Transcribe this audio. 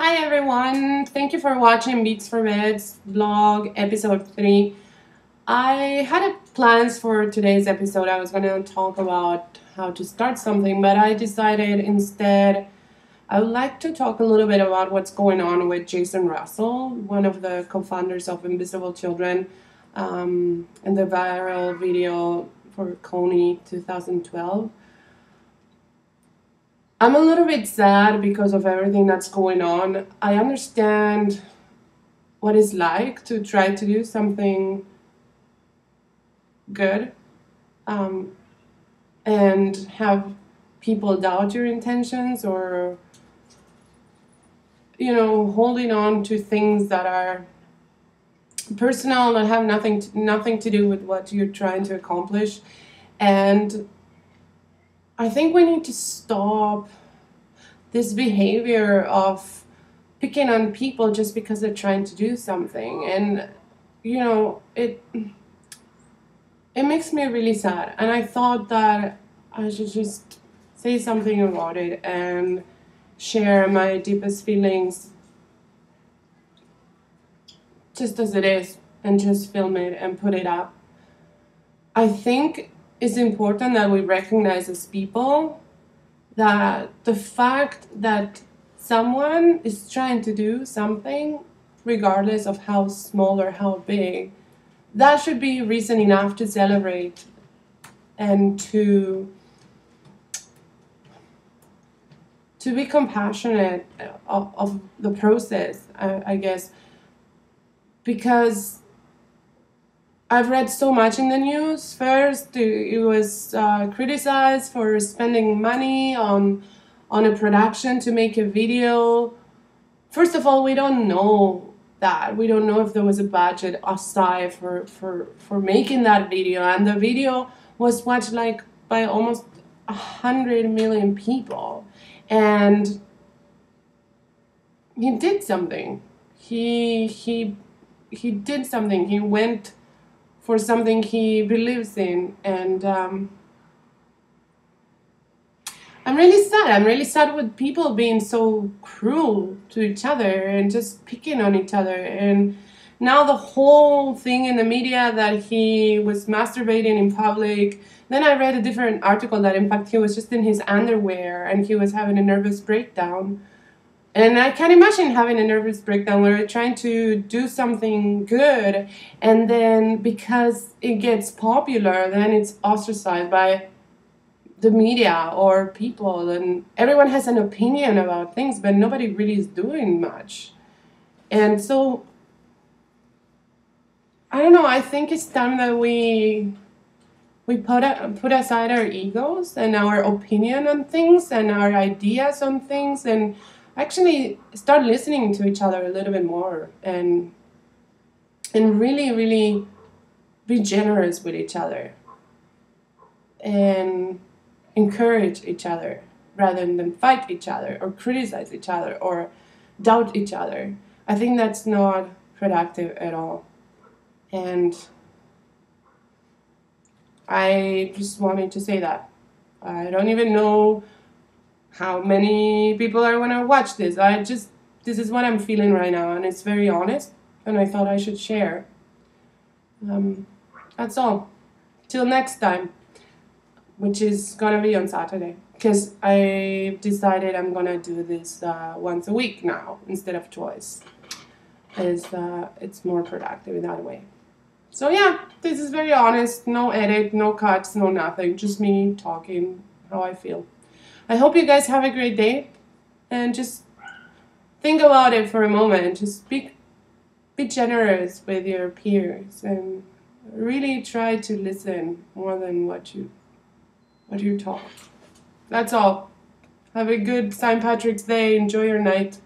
Hi everyone, thank you for watching Beads for Beds vlog episode 3. I had plans for today's episode. I was going to talk about how to start something, but I decided instead I would like to talk a little bit about what's going on with Jason Russell, one of the co-founders of Invisible Children, um, in the viral video for Kony 2012. I'm a little bit sad because of everything that's going on. I understand what it's like to try to do something good um, and have people doubt your intentions or you know holding on to things that are personal that have nothing to, nothing to do with what you're trying to accomplish and I think we need to stop this behavior of picking on people just because they're trying to do something and you know it it makes me really sad and I thought that I should just say something about it and share my deepest feelings just as it is and just film it and put it up. I think it's important that we recognize as people that the fact that someone is trying to do something, regardless of how small or how big, that should be reason enough to celebrate and to to be compassionate of, of the process, I, I guess, because I've read so much in the news. First, it was uh, criticized for spending money on on a production to make a video. First of all, we don't know that. We don't know if there was a budget aside for for for making that video, and the video was watched like by almost a hundred million people, and he did something. He he he did something. He went for something he believes in. And um, I'm really sad. I'm really sad with people being so cruel to each other and just picking on each other. And now the whole thing in the media that he was masturbating in public. Then I read a different article that in fact he was just in his underwear and he was having a nervous breakdown. And I can imagine having a nervous breakdown where you're trying to do something good, and then because it gets popular, then it's ostracized by the media or people, and everyone has an opinion about things, but nobody really is doing much. And so, I don't know, I think it's time that we we put, a, put aside our egos and our opinion on things and our ideas on things and actually start listening to each other a little bit more and and really really be generous with each other and encourage each other rather than fight each other or criticize each other or doubt each other. I think that's not productive at all. And i just wanted to say that. I don't even know how many people are going to watch this. I just, this is what I'm feeling right now, and it's very honest, and I thought I should share. Um, that's all. Till next time, which is going to be on Saturday, because I decided I'm going to do this uh, once a week now instead of twice. Is uh, it's more productive that way. So yeah, this is very honest, no edit, no cuts, no nothing, just me talking how I feel. I hope you guys have a great day and just think about it for a moment. Just be, be generous with your peers and really try to listen more than what you what you talk. That's all. Have a good St. Patrick's Day. Enjoy your night.